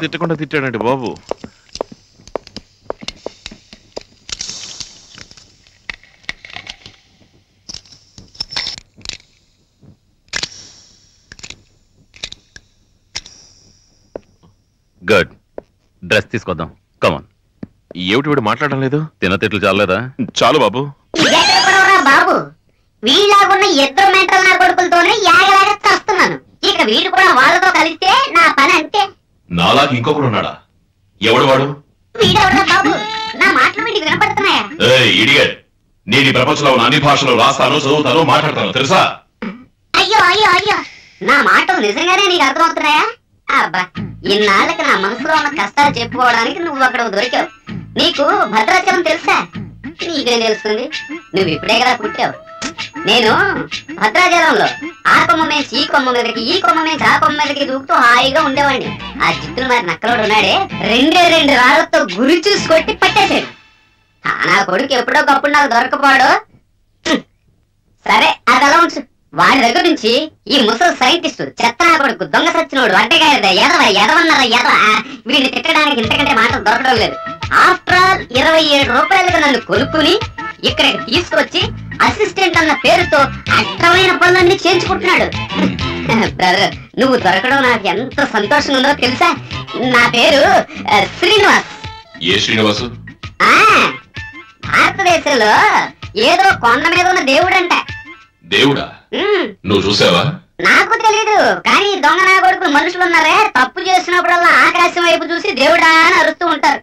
తిట్టకుండా తిట్టాడండి బాబు. Good dress తీసుకొద్దాం. కమాన్ ఏమిటి వీడు మాట్లాడడం లేదు? తినతిట్లు చాలేదా చాలు బాబు. బాబు. వీళ్ళాగున్న ఇద్దరు మెంటల్ నా కొడుకులతోనే యాగలాగా చస్తున్నాను. ఇక వీడు కూడా వాళ్ళతో కలిస్తే నా పని అంతే. నాలాగా ఇంకొకడు ఉన్నాడా? ఎవడు వాడు? ఇడియట్ నేను ఈ ప్రపంచంలో ఉన్న అన్ని భాషలు రాస్తాను చదువుతాను మాట్లాడతాను తెలుసా? అయ్యో అయ్యో అయ్యో. నా మాటలు నిజంగానే నీకు అర్థమవుతున్నాయా? అబ్బా ఇన్నాళ్ళకి నా మనసులో ఉన్న కష్టాలు చెప్పుకోవడానికి నువ్వు అక్కడ దొరికావు. నీకు భద్రాచలం తెలుసా? నీకేం తెలుస్తుంది? నువ్వు ఇప్పుడే కదా పుట్టావు. నేను భద్రాచలంలో ఆ కొమ్మ మీద ఈ కొమ్మ మీదకి ఈ కొమ్మ మీద ఆ కొమ్మ మీదకి దూకుతూ హాయిగా ఉండేవాడిని. ఆ జిత్తులు మరి నక్కలోడు ఉన్నాడే రెండే రెండు రాళ్ళతో గురి చూసి కొట్టి పట్టేశాడు. నా కొడుకు ఎప్పుడో ఒకప్పుడు నాకు దొరకపోడు? సరే అది అలా ఉంచు వాడి దగ్గర నుంచి ఈ ముసలి సైంటిస్ట్ చెత్త నా కొడుకు దొంగ సచ్చినోడు అడ్డగాయద ఎదవ ఎదవన్నర ఎదవ వీడిని తిట్టడానికి ఇంతకంటే మాటలు దొరకడం లేదు. ఆఫ్టర్ ఆల్ ఇరవై ఏడు రూపాయలకు నన్ను కొనుక్కుని ఇక్కడికి తీసుకొచ్చి అసిస్టెంట్ అన్న పేరుతో అడ్డమైన పనులన్నీ చేయించుకుంటున్నాడు. బ్రదర్ నువ్వు దొరకడం నాకు ఎంత సంతోషంగా ఉందో తెలుసా? నా పేరు ఆ, శ్రీనివాస్. ఏ శ్రీనివాసు? ఆ భారతదేశంలో ఏదో కొండ మీద ఉన్న దేవుడంట. దేవుడా? నువ్వు చూసావా? నాకు తెలీదు కానీ దొంగ నా కొడుకులు మనుషులు ఉన్నారే తప్పు చేసినప్పుడల్లా ఆకాశం వైపు చూసి దేవుడా అని అరుస్తూ ఉంటారు.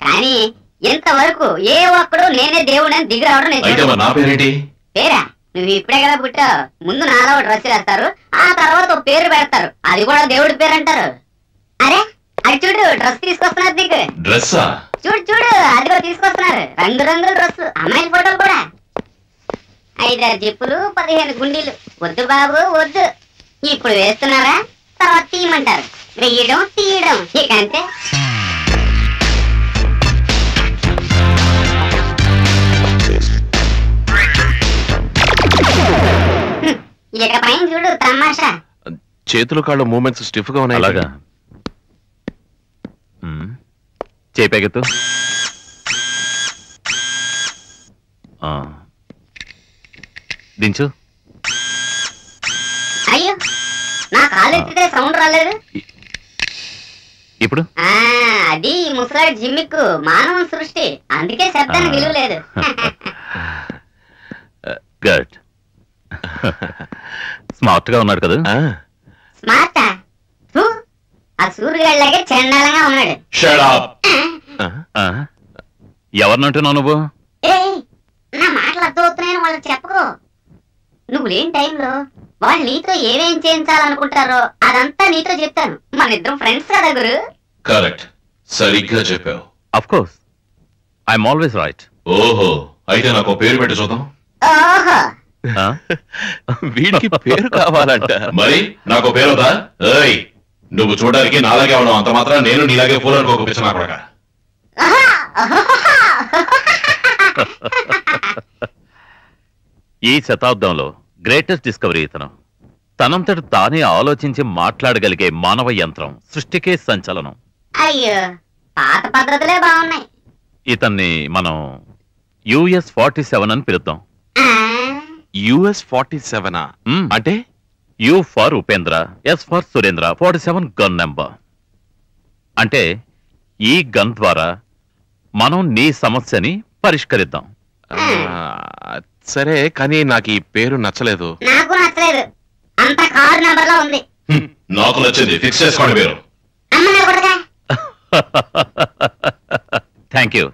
కానీ ఇంతవరకు ఏ ఒక్కడు నేనే దేవుడని దిగి రావడం నేను నా పేరేంటి? పేరా? నువ్వు ఇప్పుడే కదా పుట్టావు. ముందు నాలో డ్రెస్ వేస్తారు. ఆ తర్వాత ఒక పేరు పెడతారు. అది కూడా దేవుడి పేరు అంటారు. అరే అది చూడు డ్రెస్ తీసుకొస్తున్నారు నీకు. డ్రెస్సా? చూడు చూడు అది కూడా తీసుకొస్తున్నారు. రంగు రంగుల డ్రెస్ అమ్మాయిల ఫోటోలు కూడా. ఐదారు జిప్పులు పదిహేను గుండీలు. వద్దు బాబు వద్దు. ఇప్పుడు వేస్తున్నారా? తర్వాత తీయమంటారు. వేయడం తీయడం. ఇక అంతే. హ్మ్. ఇక పైన చూడు తమాషా. చేతులు కాళ్ళు మూమెంట్స్ స్టిఫ్గా ఉన్నాయి. అలాగా. ఆ. దించు. అయ్యో నా కాలు ఎత్తితే సౌండ్ రాలేదు. ఇప్పుడు? ఆ అది ముసలాడి జిమ్మిక్కు మానవ సృష్టి. అందుకే శబ్దానికి విలువ లేదు. గుడ్. స్మార్ట్గా ఉన్నాడు కదా. స్మార్ట్? ఆ సూర్యుడిలాగే చండాలంగా ఉన్నాడు? ఎవరినంటున్నావు నువ్వు? ఏ నా మాటలు అర్థమవుతున్నాయని వాళ్ళకి చెప్పుకో. నువ్వు లేని టైంలో వాళ్ళు నీతో ఏమేం చేయించాలనుకుంటారో అదంతా నీతో చెప్తాను. మన ఇద్దరం ఫ్రెండ్స్ కదా గురు. కరెక్ట్ సరిగ్గా చెప్పావు. Of course I'm always right ఓహో అయితే నాకు ఓ పేరు పెట్టి చూద్దాం. ఓహో. వీడికి పేరు కావాలంట. మరి నాకు పేరు ఏయ్ నువ్వు చూడడానికి నాలాగే ఉన్నావు. అంత మాత్రం నేను నీలాగే ఫూల్ అనుకోక పిచ్చనా కొడక. ఈ శతాబ్దంలో గ్రేటెస్ట్ డిస్కవరీ ఇతను. తనంతట తానే ఆలోచించి మాట్లాడగలిగే మానవ యంత్రం సృష్టికే సంచలనం. అయ్యో పాత పద్ధతులే బాగున్నాయి. ఇతన్ని మనం యుఎస్ ఫార్టీ సెవెన్ అని పిలుద్దాం. యుఎస్ ఫార్టీ సెవెనా. అంటే? U for Upendra S for Surendra forty seven gun number. అంటే ఈ గన్ ద్వారా మనం నీ సమస్యని పరిష్కరిద్దాం. సరే కానీ నాకు ఈ పేరు నచ్చలేదు. నాకు నచ్చలేదు. అంత కారు నెంబర్లో ఉంది. హ్మ్, నాకు నచ్చింది. ఫిక్స్ చేసుకోండి పేరు అమ్మ నా కొడకా. థ్యాంక్ యూ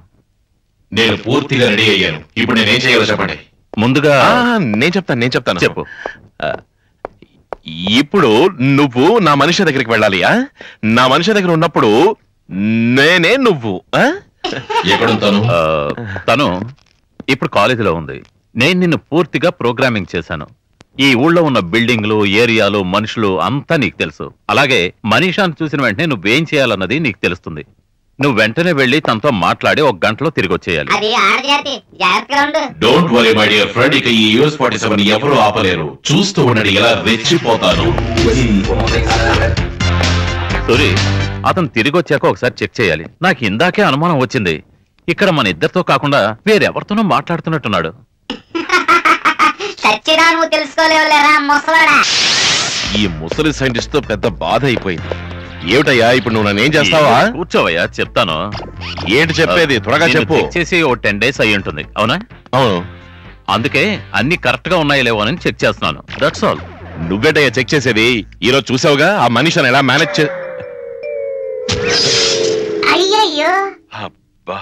నేను పూర్తిగా రెడీ అయ్యాను. ఇప్పుడు నేనేం చేయాలో చెప్పండి? ముందుగా ఆ, నేను చెప్తాను నేను చెప్తాను. చెప్పు. ఇప్పుడు నువ్వు నా మనిషి దగ్గరికి వెళ్ళాలి ఆ? నా మనిషి దగ్గర ఉన్నప్పుడు నేనే నువ్వు ఆ, తను ఇప్పుడు కాలేజీలో ఉంది. నేను నిన్ను పూర్తిగా ప్రోగ్రామింగ్ చేశాను. ఈ ఊళ్ళో ఉన్న బిల్డింగ్లు ఏరియాలు మనుషులు అంతా నీకు తెలుసు. అలాగే మనీషాను చూసిన వెంటనే నువ్వేం చేయాలన్నది నీకు తెలుస్తుంది. నువ్వు వెంటనే వెళ్ళి తనతో మాట్లాడి ఒక గంటలో తిరిగి వచ్చేయాలి don't worry my dear friend ఇక ఈ యూఎస్ ఫార్టీ సెవెన్ ఎవరు ఆపలేరు. చూస్తూ ఉండండి ఎలా రెచ్చిపోతాను. సూరి అతను తిరిగి వచ్చాక ఒకసారి చెక్ చేయాలి. నాకు ఇందాకే అనుమానం వచ్చింది. ఇక్కడ మన ఇద్దరితో కాకుండా వేరెవరితోనో మాట్లాడుతున్నట్టున్నాడు. ఈ ముసలి సైంటిస్ట్తో పెద్ద బాధ అయిపోయింది. ఏమిటయ్యా ఇప్పుడు నువ్వు నన్నేం చేస్తావా? కూర్చోవయ్యా చెప్తాను. ఏంటి చెప్పేది? త్వరగా చెప్పు. చెక్ చేసి ఓ టెన్ డేస్ అయి ఉంటుంది. అవునా? అవును. అందుకే అన్ని కరెక్ట్గా ఉన్నాయో లేవో అని చెక్ చేస్తున్నాను. దట్స్ ఆల్ నువ్వేటయ్యా చెక్ చేసేది? ఈరోజు చూసావుగా? ఆ మనిషిని ఎలా మేనేజ్ చే అయ్యయ్యో. అబ్బా.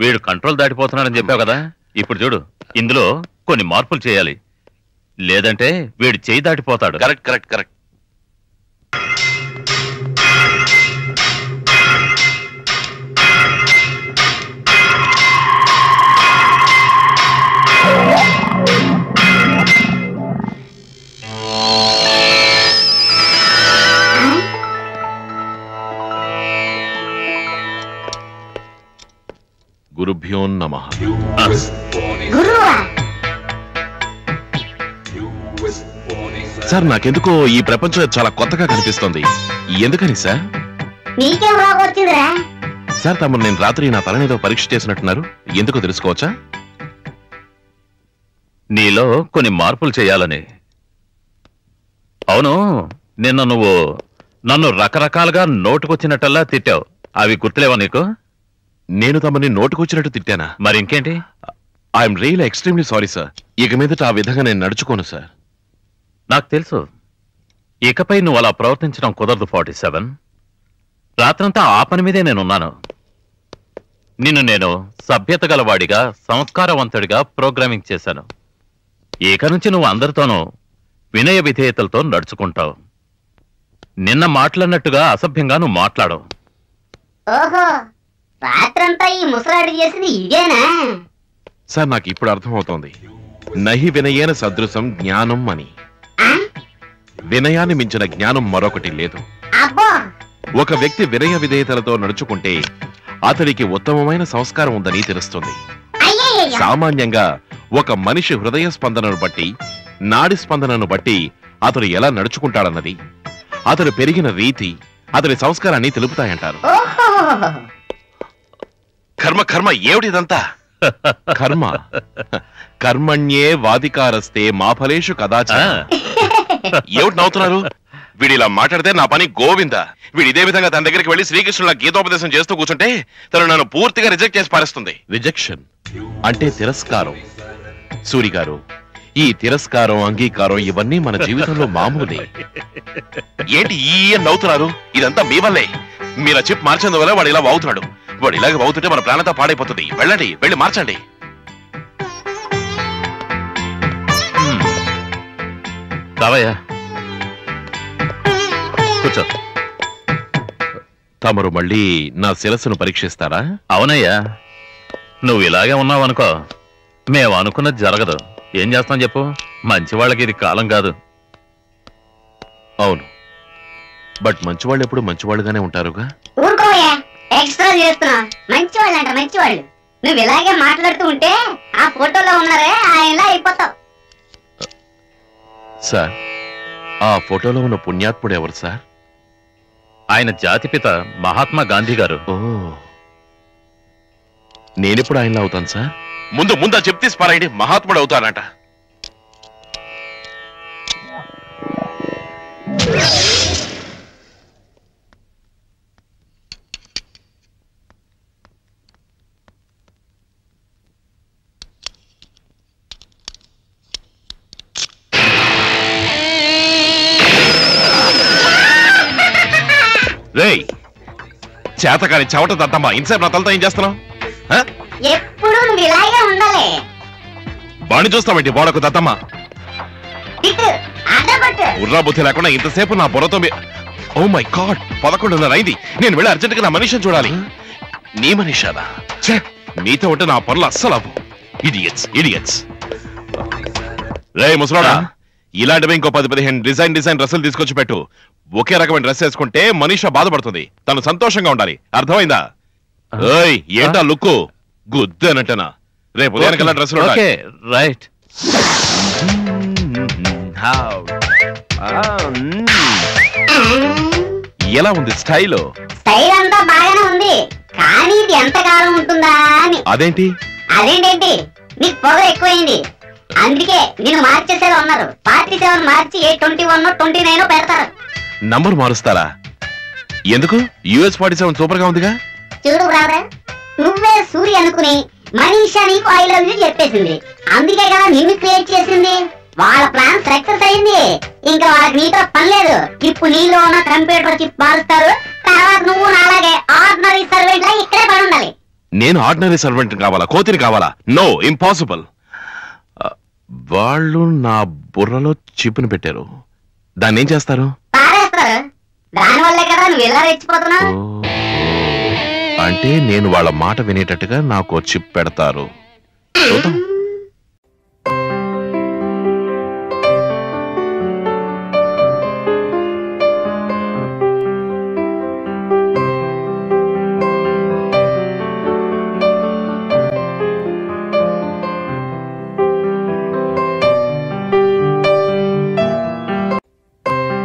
వీడు కంట్రోల్ దాటిపోతున్నాడని చెప్పావు కదా? ఇప్పుడు చూడు ఇందులో కొన్ని మార్పులు చేయాలి. లేదంటే వీడు చేయి దాటిపోతాడు. Correct correct correct. గురుభ్యో నమ. సార్ నాకెందుకో ఈ ప్రపంచం చాలా కొత్తగా కనిపిస్తోంది. ఎందుకని సార్? నీకేం సార్ తమరు నేను రాత్రి నా తలనేదో పరీక్ష చేసినట్టున్నారు. ఎందుకో తెలుసుకోవచ్చా? నీలో కొన్ని మార్పులు చేయాలని. అవును నిన్న నువ్వు నన్ను రకరకాలుగా నోటుకొచ్చినట్టల్లా తిట్టావు. అవి గుర్తులేవా నీకు? నేను తమని నోటుకొచ్చినట్టు తిట్టానా? మరి ఇంకేంటి? I'm real extremely sorry sir. ఇక మీదట ఆ విధంగా నేను నడుచుకోను సార్. నాకు తెలుసు. ఇకపై నువ్వు అలా ప్రవర్తించడం కుదరదు ఫార్టీ సెవెన్. రాత్రంతా ఆ పని మీదే నేనున్నాను. నిన్ను నేను సభ్యత గలవాడిగా సంస్కారవంతుడిగా ప్రోగ్రామింగ్ చేశాను. ఇక నుంచి నువ్వు అందరితోనూ వినయ విధేయతలతో నడుచుకుంటావు. నిన్న మాట్లాడినట్టుగా అసభ్యంగా నువ్వు మాట్లాడవు. ఓహో రాత్రంతా ఈ ముసలాడి చేసింది ఇదేనా? సార్ నాకు ఇప్పుడు అర్థమవుతోంది. నహి వినయేన సదృశం జ్ఞానం అని? వినయాన్ని మించిన జ్ఞానం మరొకటి లేదు. అబ్బో! ఒక వ్యక్తి వినయ విధేయతలతో నడుచుకుంటే అతడికి ఉత్తమమైన సంస్కారం ఉందని తెలుస్తుంది. సామాన్యంగా ఒక మనిషి హృదయ స్పందనను బట్టి నాడి స్పందనను బట్టి అతడు ఎలా నడుచుకుంటాడన్నది. అతడు పెరిగిన రీతి అతడి సంస్కారాన్ని తెలుపుతాయంటారు. కర్మ కర్మ ఏమిటిదంతా? కర్మ. కర్మణ్యే వాదికారస్తే మా ఫలేషు కదాచ ఏమిటి నవ్వుతున్నారు? వీడు ఇలా మాట్లాడితే నా పని గోవింద. వీడు ఇదే విధంగా తన దగ్గరికి వెళ్ళి శ్రీకృష్ణుల గీతోపదేశం చేస్తూ కూర్చుంటే తను నన్ను పూర్తిగా రిజెక్ట్ చేసి పారేస్తుంది. రిజెక్షన్ అంటే తిరస్కారం. సూరి గారు ఈ తిరస్కారం అంగీకారం ఇవన్నీ మన జీవితంలో మామూలే. ఏంటి ఈ అని నవ్వుతున్నారు? ఇదంతా మీ వల్లే. మీరు ఆ చిప్ మార్చేందువల్ల వాడు ఇలా వాగుతున్నాడు. వాడు ఇలాగ వాగుతుంటే మన ప్రాణంతా పాడైపోతుంది. వెళ్ళండి వెళ్ళి మార్చండి. రావయ్యా. కూర్చో. తమరు మళ్ళీ నా శిరస్సును పరీక్షిస్తారా? అవునయ్యా. నువ్వు ఇలాగే ఉన్నావనుకో. మేము అనుకున్నది జరగదు. ఏం చేస్తాం చెప్పు? మంచి వాళ్ళకి ఇది కాలం కాదు. అవును. బట్ ఎప్పుడు ఉంటారుగా? మంచి వాళ్ళు అంట మంచి వాళ్ళు నువ్వు ఇలాగే మాట్లాడుతూ ఉంటే ఆ ఫోటోలో ఉన్నారే ఆయనలా అయిపోతావు. సార్ ఆ ఫోటోలో ఉన్న పుణ్యాత్ముడు ఎవరు సార్? ఆయన జాతిపిత మహాత్మా గాంధీ గారు. ఓ. నేనెప్పుడు ఆయనలో అవుతాను సార్? ముందు ముందు చెప్తే పారాయండి మహాత్ముడు అవుతానంట రేయ్ చేతకాని చెవట దద్దమ్మా ఇంతసేపు నా తలతో ఏం చేస్తున్నావు? ఆ? ఎప్పుడు నువ్వు ఇలాగే ఉండాలి. బాణి చూస్తామేంటి బోడకు దద్దమ్మా ఉర్రా బుద్ధి లేకుండా ఇంతసేపు నా బుర్రతో ఓ మై గాడ్ పదకొండున్నర అయింది. నేను వెళ్ళి అర్జెంటుగా నా మనిషిని చూడాలి. నీ మనిషాదా నీతో ఉంటే నా పనులు అస్సలు అవ్వు ఇడియట్స్ ఇడియట్స్ రే ముసలోడా ఇలాంటివి ఇంకో పది పదిహేను డిజైన్ డిజైన్ డ్రెస్సులు తీసుకొచ్చి పెట్టు. ఒకే రకమైన డ్రెస్ వేసుకుంటే మనీష బాధపడుతుంది. తను సంతోషంగా ఉండాలి. అర్థమైందా? ఏయ్ ఏంటా లుక్కు? గుద్దు అన్నట్టనా రేపు ఉదయానికల్లా ఓకే. రైట్. ఎలా ఉంది స్టైల్? స్టైల్ అంతా బాగానే ఉంది. కానీ ఇది ఎంతకాలం ఉంటుందా అని. అదేంటి? అదేంటేంటి? నీకు పొగ ఎక్కువైంది. అందుకే నేను మార్చేసేలా ఉన్నారు. Forty seven March A twenty one twenty nine పెడతారు. నంబర్ మారుస్తారా? ఎందుకు? యుఎస్ ఫార్టీ సెవెన్ సూపర్గా ఉందిగా? చూడు బ్రదర్ నువ్వే సూర్య అనుకుని మనీషా నీకు ఐ లవ్ యూ చెప్పేసింది. అందుకే కదా నిన్ను క్రియేట్ చేసింది. వాళ్ళ ప్లాన్ సక్సెస్ అయింది. ఇంకా వాళ్ళకి నీతో పని లేదు. ఇప్పుడు నీలో ఉన్న కంప్యూటర్ చిప్ మారుస్తారు. తర్వాత నువ్వు నాలాగే ఆర్డినరీ సర్వెంట్ లా ఇక్కడే పడి ఉండాలి. నేను ఆర్డినరీ సర్వెంట్ కావాలా? కోతిని కావాలా? నో ఇంపాసిబుల్ వాళ్ళు నా బుర్రలో చిప్పుని పెట్టారు. దాన్ని ఏం చేస్తారు? పారేస్తారు దానివల్లే కదా నువ్వు ఇలా రెచ్చిపోతున్నావు? అంటే నేను వాళ్ళ మాట వినేటట్టుగా నాకు చిప్ పెడతారు. చూద్దాం.